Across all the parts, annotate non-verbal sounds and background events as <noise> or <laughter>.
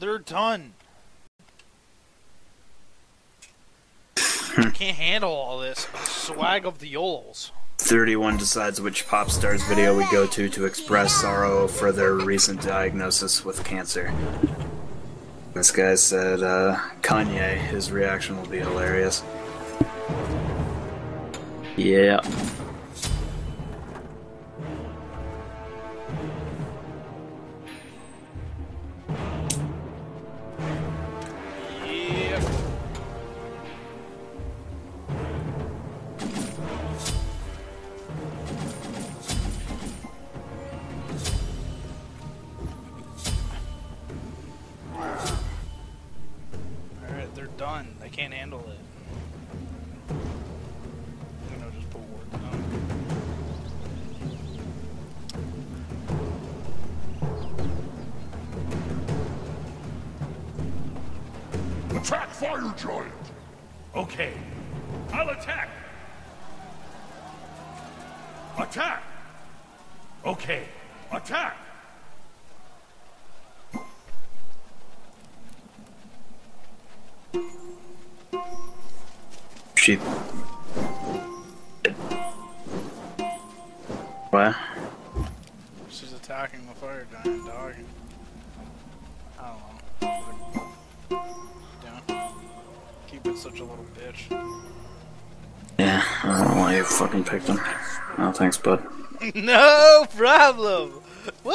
they're done. I can't handle all this swag of the yolos. 31 decides which pop stars video we go to to express sorrow for their recent diagnosis with cancer. This guy said, uh, Kanye, his reaction will be hilarious. Yeah. Can't handle it. Attack Fire Giant! Okay, I'll attack! Attack! Okay, attack! Sheep. What? She's attacking the fire giant dog. I don't know. Yeah. Keep it such a little bitch. Yeah, I don't know why you fucking picked him. No thanks, bud. <laughs> no problem! Woo! <laughs>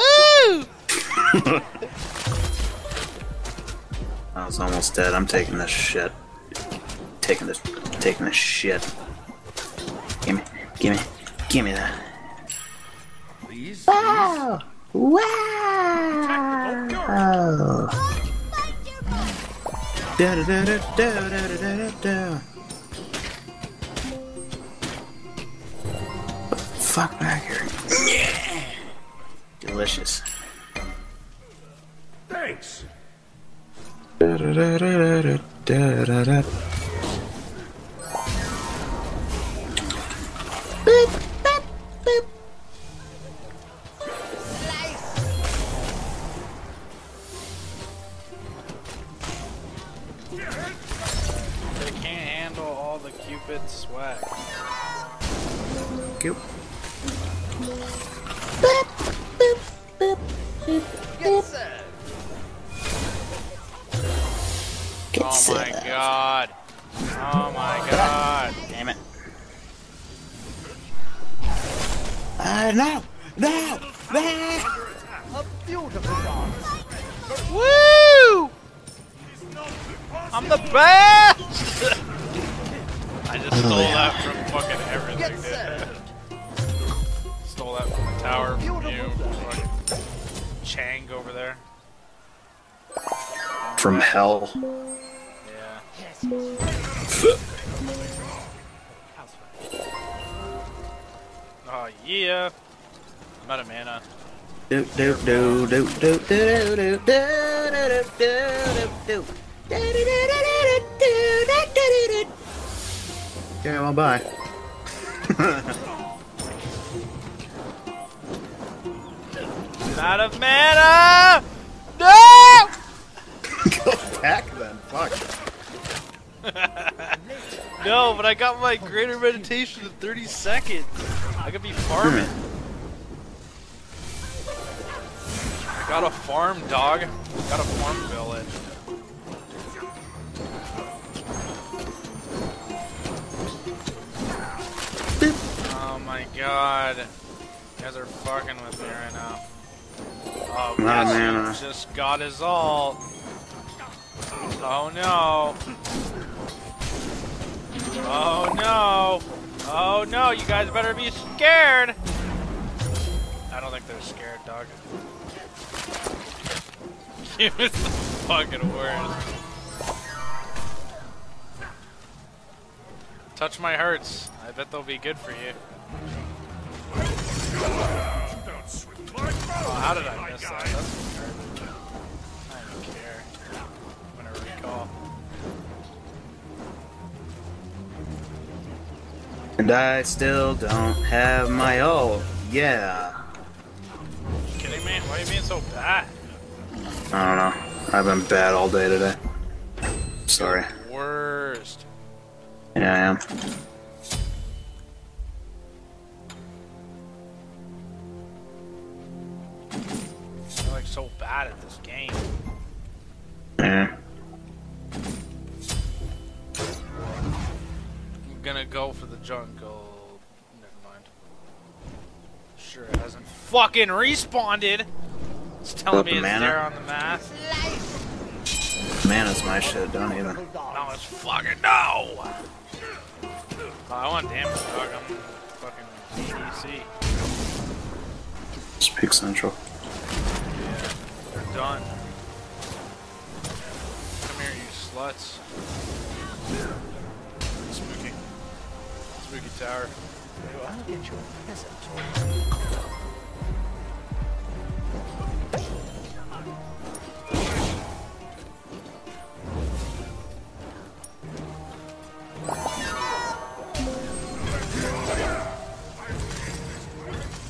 I was almost dead. I'm taking this shit. Taking this, taking a shit. Gimme, gimme, gimme that. Please, wow! Wow! Da da da da da da da da Fuck back here. Yeah! Delicious. Thanks. Da da da da da da da. Get Oh my set. god. Oh my god. Damn it. Uh, no! No! No! Woo! I'm the best! <laughs> I just stole that from fucking everything, dude. <laughs> Stole that from the tower, from you, from fucking Chang over there. From hell. Oh yeah. I'm out of mana. Do do do do do do do do do do do do do. Okay, well, bye. Out of mana! No! Go back then. Fuck. <laughs> No, but I got my greater meditation in 30 seconds. I could be farming. Got a farm, dog. Got a farm village. Oh my god. You guys are fucking with me right now. Oh, on, man. just got his ult. Oh no. Oh no! Oh no, you guys better be scared! I don't think they're scared, dog. <laughs> You is the fucking worst. Touch my hurts. I bet they'll be good for you. Oh, how did I miss that? That's. I don't care. I'm gonna recall. And I still don't have my ult. Yeah. You kidding me? Why are you being so bad? I don't know. I've been bad all day today. Sorry. Worst. Yeah, I am. You're like so bad at this game. Yeah. Jungle. Never mind. Sure, it hasn't fucking respawned. It's telling me the it's mana? there on the map. Mana's my shit, don't even. No, it's fucking no! Oh, I want damage, dog. I'm fucking EDC. Speak Central. Yeah, they're done. Come here, you sluts. Spooky. Spooky tower. I'll get you a present.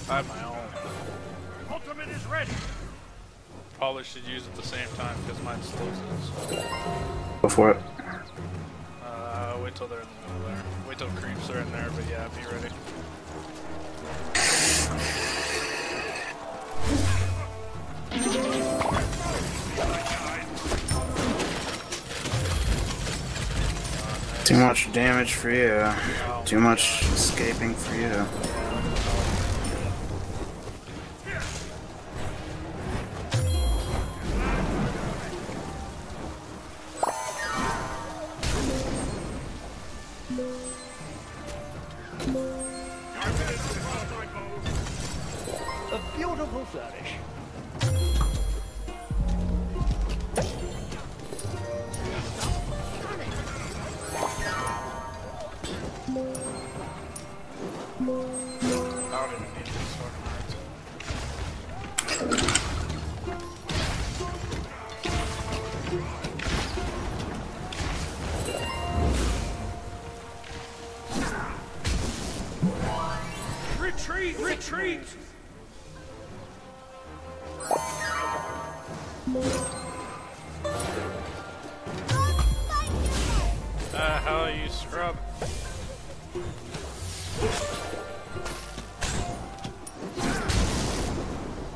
I have my own. Ultimate is ready. Probably should use it at the same time because mine's loses. Go for it. Wait till they're in the middle there. Wait till creeps are in there, but yeah, be ready. Too much damage for you. Too much escaping for you. Beautiful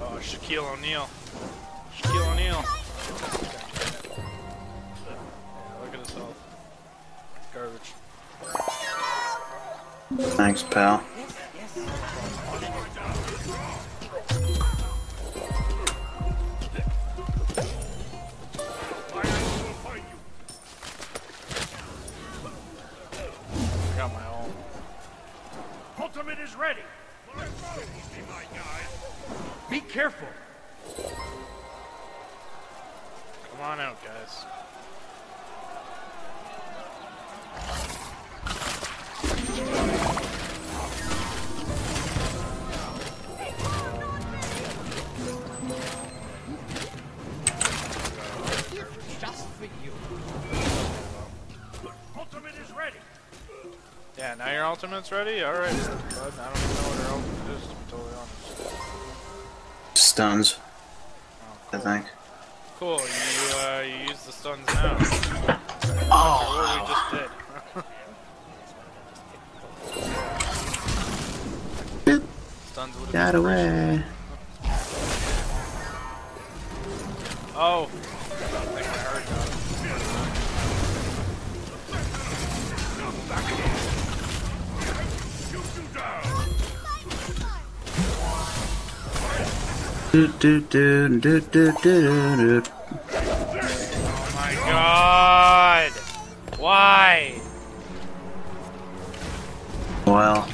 Oh, Shaquille O'Neal. Shaquille O'Neal. Look at his health. Garbage. Thanks, pal. Ready. Be careful. Come on out, guys. Just for you. Ultimate is ready. Yeah, now your ultimate's ready? Alright, Stuns, Oh, I think. Cool, you, uh, you use the stuns now. <laughs> Oh, what we just did. <laughs> Boop. stuns would have Got been away. Oh! I think I heard that. Oh my god! Why? Well,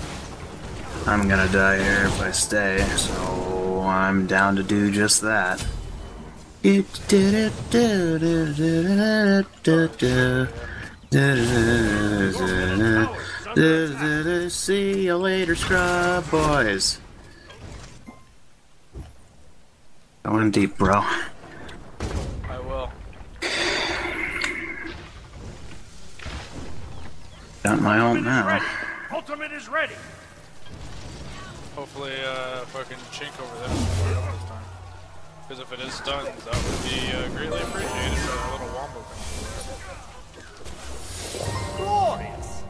I'm gonna die here if I stay, so I'm down to do just that. See you later, scrub boys. Going deep, bro. I will. Got my own Ultimate is now. ready. Ultimate is ready. Hopefully, uh, fucking chink over there. this time. Because if it is stuns, that would be uh, greatly appreciated for a little wombo. Glorious.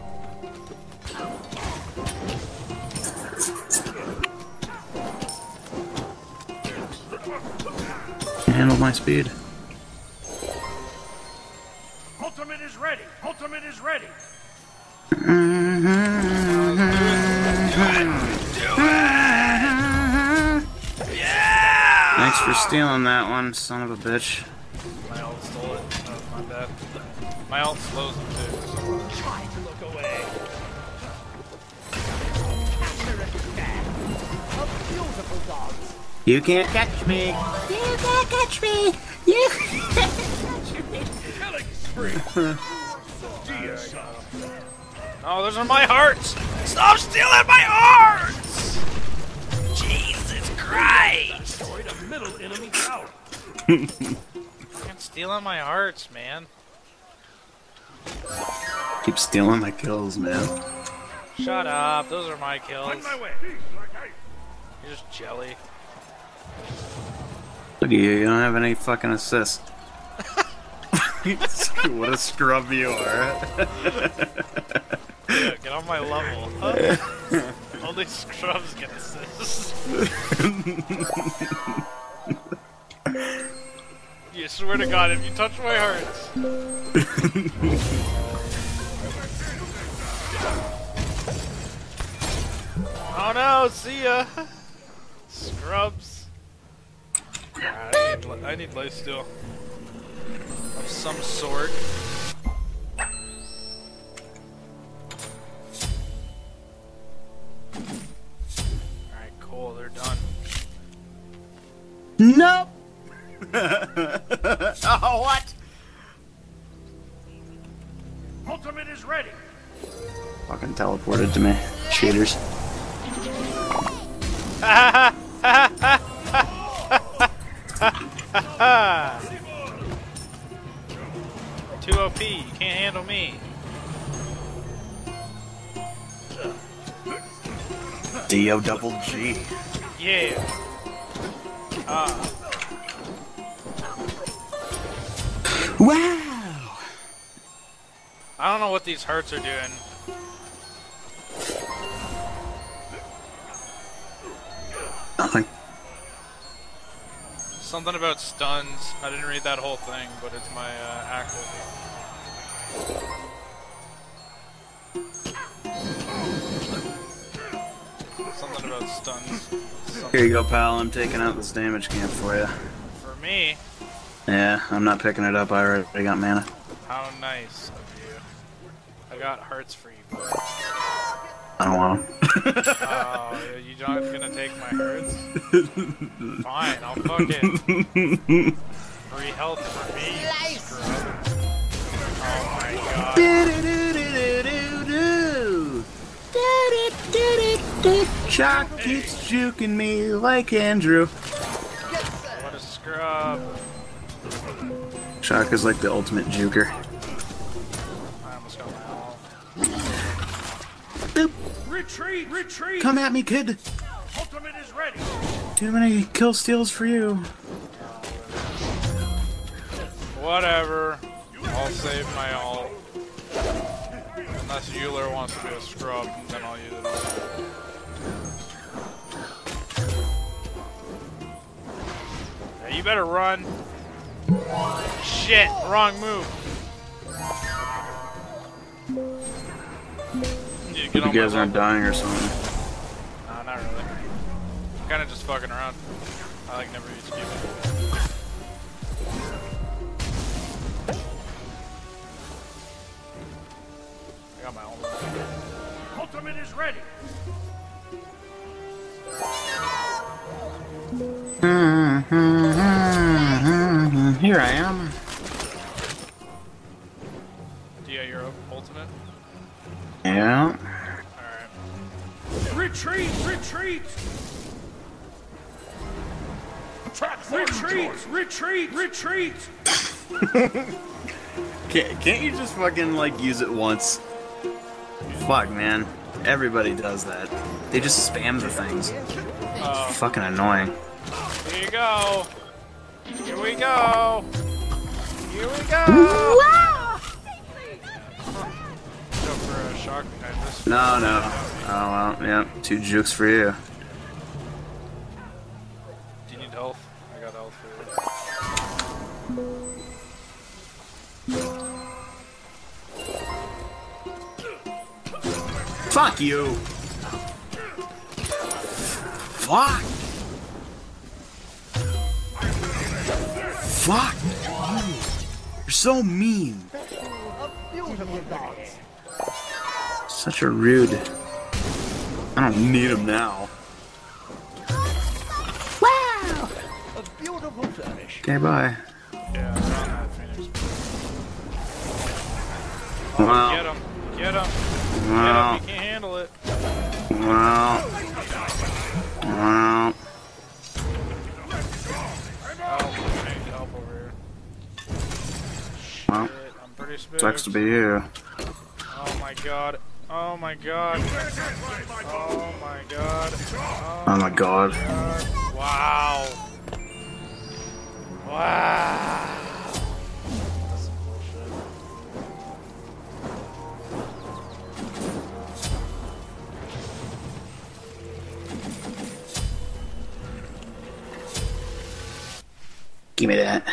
Handle my speed. Ultimate is ready. Ultimate is ready. <laughs> Thanks for stealing that one, son of a bitch. My ult stole it. That was my bad. My ult slows them too. Try to look away. Accurate man. A beautiful dance. You can't catch me. You can't catch me. You can't catch me. Killing spree. Dear son. Oh, those are my hearts! Stop stealing my hearts! Jesus Christ! Destroyed a middle enemy tower. Fucking stealing my hearts, man. Keep stealing my kills, man. Shut up. Those are my kills. On my way. You're just jelly. Look at you, you don't have any fucking assist. <laughs> <laughs> what a scrub you are. Yeah, get on my level. <laughs> All these scrubs get assists. you swear to God, if you touch my hearts. oh no, see ya! Scrubs. Alright, I need, li- I need lifesteal. Of some sort. Alright, cool, they're done. Nope. <laughs> oh, what? Ultimate is ready. Fucking teleported to me. Cheaters. D-O double G. Yeah. Ah, Wow. I don't know what these hearts are doing. Nothing. Something about stuns. I didn't read that whole thing, but it's my uh, active. Something about stuns. Here you go, pal. I'm taking out this damage camp for you. For me, Yeah, I'm not picking it up. I already got mana. how nice of you. I got hearts for you, bud. I don't want 'em. Oh, you not gonna take my hearts? <laughs> Fine, I'll fucking free health for me. Oh my god. Shock keeps juking me like Andrew. What a scrub. Shock is like the ultimate juker. I almost got my all. Boop. Retreat. Retreat. Come at me, kid. Ultimate is ready. Too many kill steals for you. Whatever. I'll save my all. Unless Ullr wants to be a scrub, then I'll use it all. Yeah, you better run. Shit, wrong move. Need get You on guys aren't dying or something. Nah, not really. I'm kinda just fucking around. I like never use Cupid. I got my own. Ultimate is ready. Mm-hmm. Here I am. Do you got your ultimate? Yeah. Alright. Retreat. Retreat. Retreat. Retreat. <laughs> Retreat. Can't, can't you just fucking like use it once? Fuck, man. Everybody does that. They just spam the things. Oh, Fucking annoying. Here you go. Here we go. Here we go. Wow! Go for a shock behind this. No, no. Oh well, yeah. Two jukes for you. Do you need health? I got health for you. Fuck you. Fuck. Fuck you. You're so mean. A beautiful dance. Such a rude. I don't need him now. Wow! A beautiful finish. Okay, bye. Yeah, I'm on that Phoenix. Well, Get him. Get him. Get sucks to be you. Oh my god. Oh my god. Oh my god. Oh Oh my god. god. Wow. Wow. That's some bullshit. Give me that.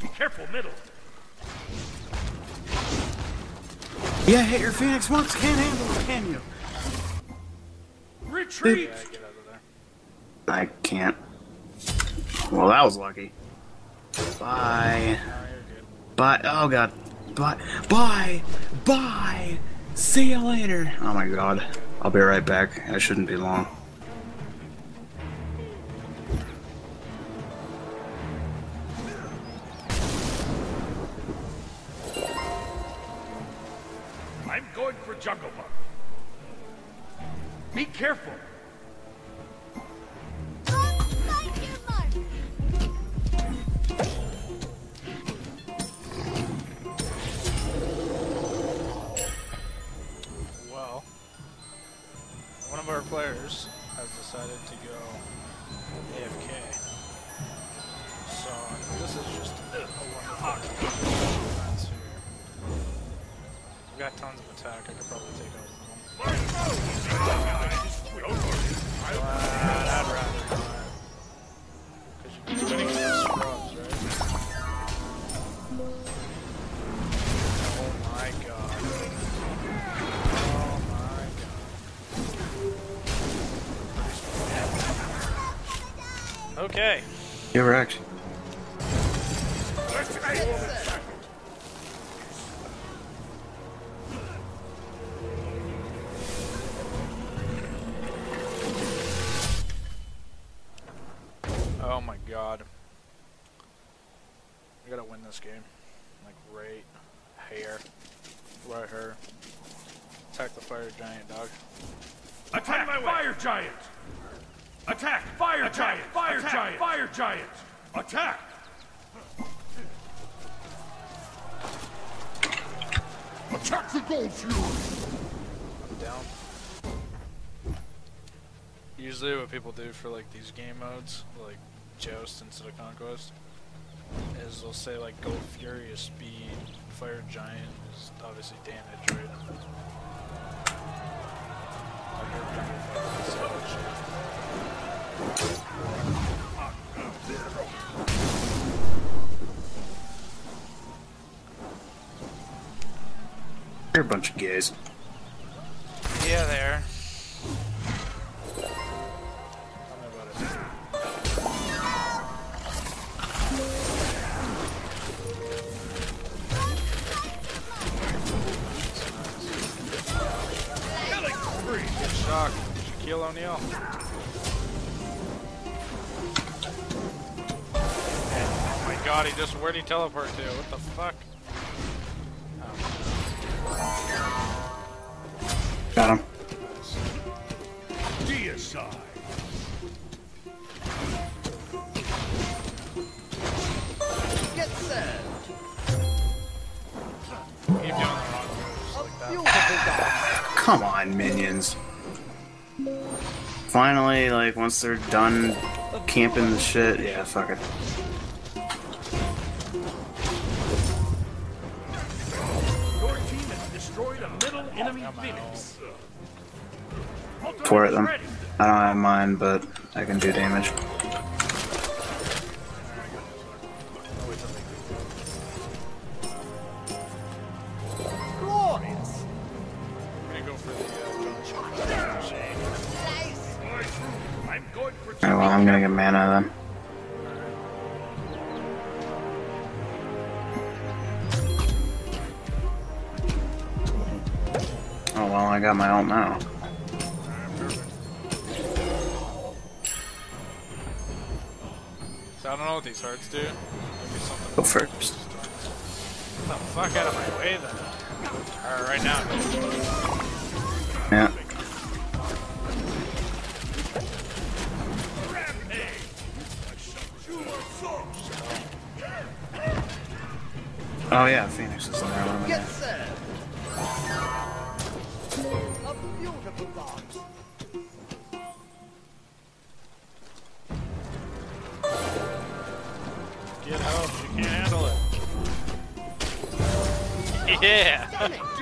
Be careful, middle. Yeah, hit your Phoenix once. Can't handle it, can you? Retreat. Yeah, get out of there. I can't. Well, that was lucky. Bye. No. Bye. Oh god. Bye. Bye. Bye. See you later. Oh my god. I'll be right back. I shouldn't be long. Be careful. Well, one of our players has decided to go AFK. So this is just a wonderful. We've got tons of attack. I could probably take out. Okay. You wrecked. Oh Gold fury. I'm down. Usually what people do for like these game modes, like Joust instead of Conquest, is they'll say like Gold Fury is speed, Fire Giant is obviously damage, right? You're a bunch of gays. Yeah, there. Shock. Shaquille O'Neal. Oh my god, he just, where'd he teleport to? What the fuck? Finally, like, once they're done camping the shit, yeah, fuck it. Your team has destroyed a middle enemy Phoenix. For it, then. I don't have mine, but I can do damage. Mana then. Oh well, I got my ult now. So I don't know what these hearts do. Go first. Get the fuck out of my way then. Alright, right now. Oh yeah, Phoenix is in there. Let me- Yes, sir. A beautiful dog. Get help, you can't handle it. Yeah! <laughs>